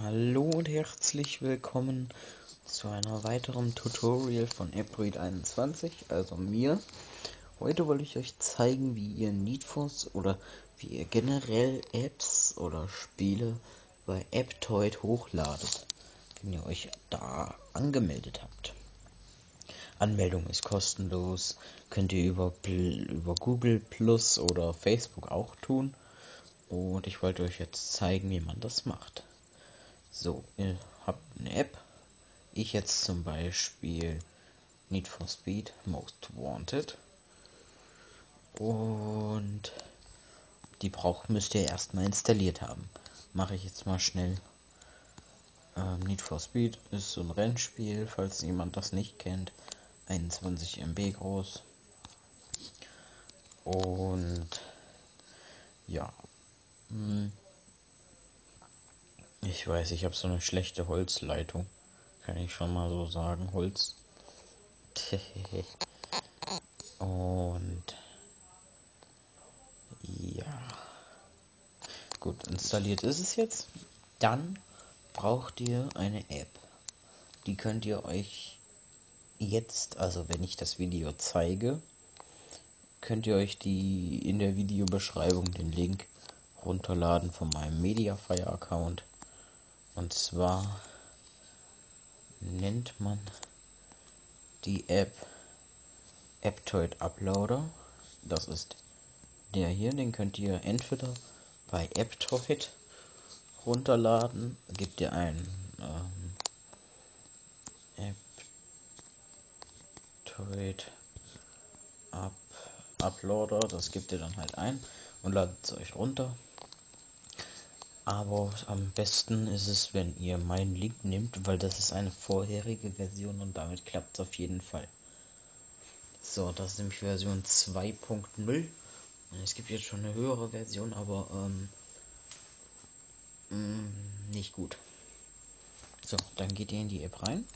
Hallo und herzlich willkommen zu einer weiteren Tutorial von AppRead21, also mir. Heute wollte ich euch zeigen, wie ihr Needfors oder wie ihr generell Apps oder Spiele bei AppToid hochladet, wenn ihr euch da angemeldet habt. Anmeldung ist kostenlos, könnt ihr über, über Google Plus oder Facebook auch tun. Und ich wollte euch jetzt zeigen, wie man das macht. So, ihr habt eine App. Ich jetzt zum Beispiel Need for Speed Most Wanted. Und die braucht müsst ihr erstmal installiert haben. Mache ich jetzt mal schnell. Ähm, Need for Speed ist so ein Rennspiel, falls jemand das nicht kennt. 21 MB groß. Und ja. Hm. Ich weiß, ich habe so eine schlechte Holzleitung. Kann ich schon mal so sagen. Holz. Und ja. Gut, installiert ist es jetzt. Dann braucht ihr eine App. Die könnt ihr euch jetzt, also wenn ich das Video zeige, könnt ihr euch die in der Videobeschreibung den Link runterladen von meinem Mediafire Account. Und zwar nennt man die App Aptoid Uploader. Das ist der hier, den könnt ihr entweder bei Aptoid runterladen, gibt ihr ein ähm, Aptoid Up Uploader, das gibt ihr dann halt ein und ladet es euch runter. Aber am besten ist es, wenn ihr meinen Link nehmt, weil das ist eine vorherige Version und damit klappt es auf jeden Fall. So, das ist nämlich Version 2.0. Es gibt jetzt schon eine höhere Version, aber ähm, mm, nicht gut. So, dann geht ihr in die App rein.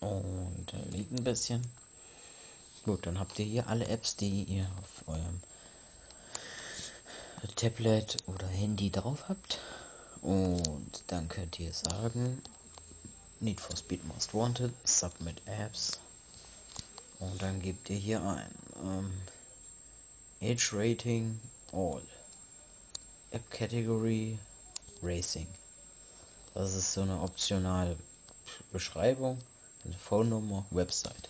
Und äh, liegt ein bisschen. Gut, dann habt ihr hier alle Apps, die ihr auf eurem Tablet oder Handy drauf habt. Und dann könnt ihr sagen, Need for Speed Most Wanted, Submit Apps. Und dann gebt ihr hier ein ähm, Age Rating All. App Category Racing. Das ist so eine optionale Beschreibung, eine Phone-Nummer, Website.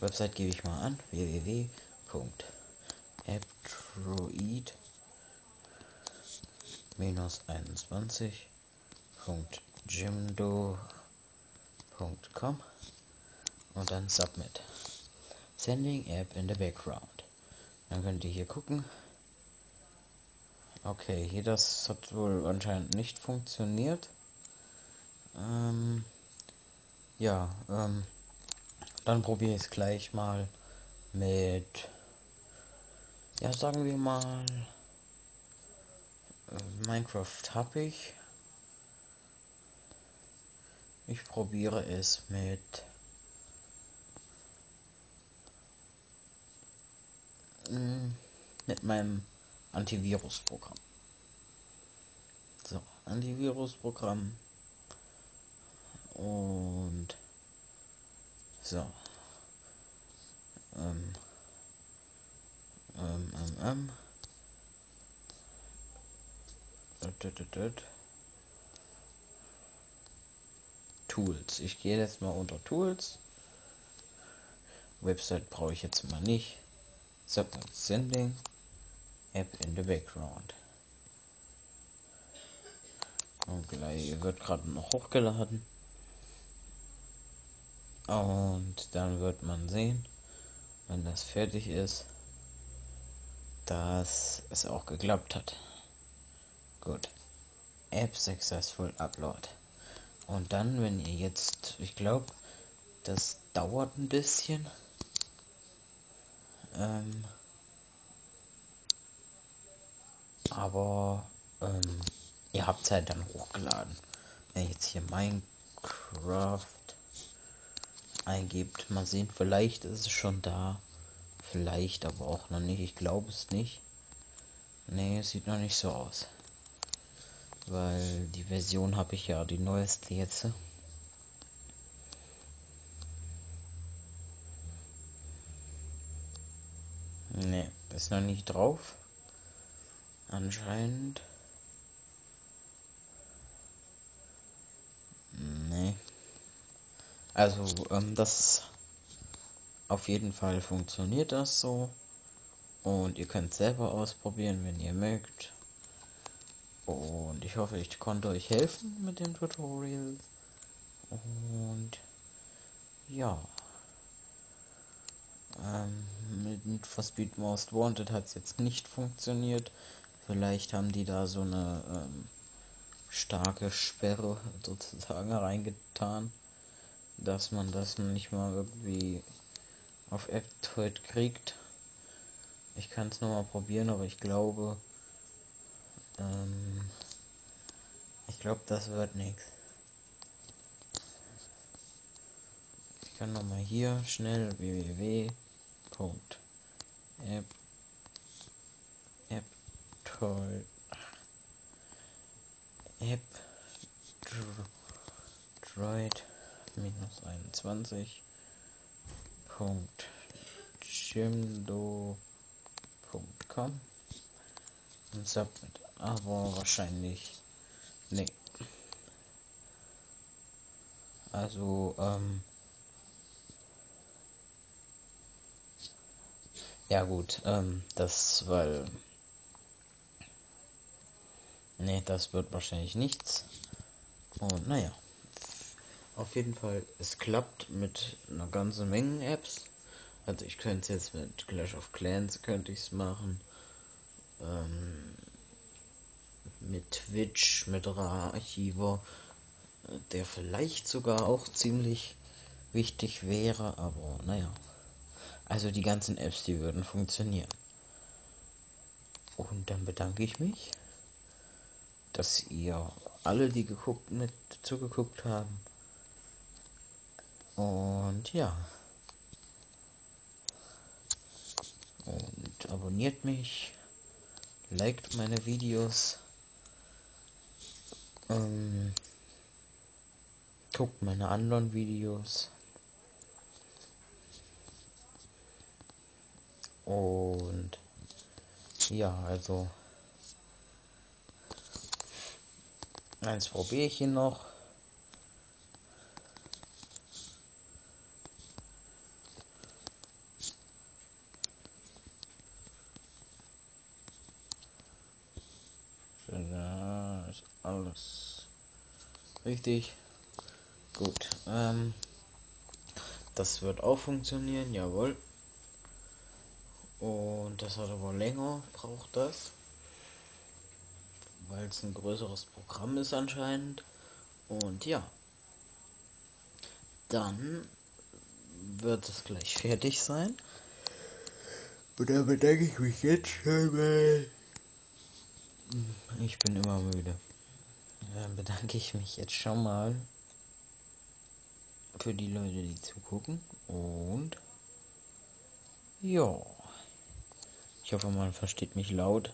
Website gebe ich mal an, www.appdroid.com minus 21.jimdo.com und dann Submit. Sending App in the Background. Dann könnt ihr hier gucken. Okay, hier das hat wohl anscheinend nicht funktioniert. Ähm, ja, ähm, dann probiere ich es gleich mal mit, ja, sagen wir mal, Minecraft habe ich. Ich probiere es mit mm, mit meinem Antivirusprogramm. So, Antivirusprogramm und so. Ähm, ähm, ähm, ähm. Tools. Ich gehe jetzt mal unter Tools. Website brauche ich jetzt mal nicht. Submit Sending. App in the background. Und gleich wird gerade noch hochgeladen. Und dann wird man sehen, wenn das fertig ist, dass es auch geklappt hat. Gut. App successful upload. Und dann, wenn ihr jetzt, ich glaube, das dauert ein bisschen. Ähm, aber ähm, ihr habt es halt dann hochgeladen. Wenn ihr jetzt hier Minecraft eingibt, mal sehen, vielleicht ist es schon da. Vielleicht aber auch noch nicht. Ich glaube es nicht. Nee, es sieht noch nicht so aus. Weil die Version habe ich ja die neueste jetzt. Ne, ist noch nicht drauf. Anscheinend. Nee. Also, ähm, das auf jeden Fall funktioniert das so. Und ihr könnt selber ausprobieren, wenn ihr mögt. Und ich hoffe, ich konnte euch helfen mit dem Tutorial. Und ja. Ähm, mit Need for Speed Most Wanted hat es jetzt nicht funktioniert. Vielleicht haben die da so eine ähm, starke Sperre sozusagen reingetan, dass man das nicht mal irgendwie auf Aptoid kriegt. Ich kann es nur mal probieren, aber ich glaube, ähm, ich glaube, das wird nichts. Ich kann noch mal hier schnell www. App App Toy App Droid minus 21 Punkt Jimdo.com und Submit. Aber wahrscheinlich nee. Also, ähm, ja gut, ähm, das, weil, nee, das wird wahrscheinlich nichts. Und naja, auf jeden Fall, es klappt mit einer ganzen Menge Apps. Also ich könnte es jetzt mit Clash of Clans könnte ich es machen. Ähm, mit Twitch, mit Ra-Archiver, der vielleicht sogar auch ziemlich wichtig wäre, aber naja. Also die ganzen Apps, die würden funktionieren. Und dann bedanke ich mich, dass ihr alle, die geguckt mit zugeguckt haben. Und ja. Und abonniert mich, liked meine Videos. Ähm, guckt meine anderen Videos. Und ja, also eins probiere ich hier noch. Ja, alles richtig. Gut. Ähm, das wird auch funktionieren, jawohl. Und das hat aber länger, braucht das. Weil es ein größeres Programm ist anscheinend. Und ja. Dann wird es gleich fertig sein. Und da bedanke ich mich jetzt schon mal. Ich bin immer müde. Bedanke ich mich jetzt schon mal für die Leute, die zugucken. Und ja. Ich hoffe, man versteht mich laut,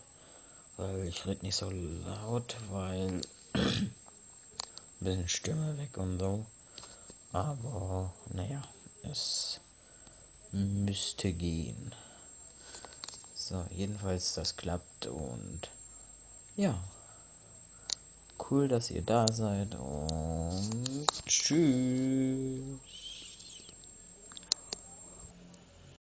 weil ich rede nicht so laut, weil ein bisschen Stimme weg und so. Aber naja, es müsste gehen. So, jedenfalls das klappt und ja. Cool, dass ihr da seid und tschüss.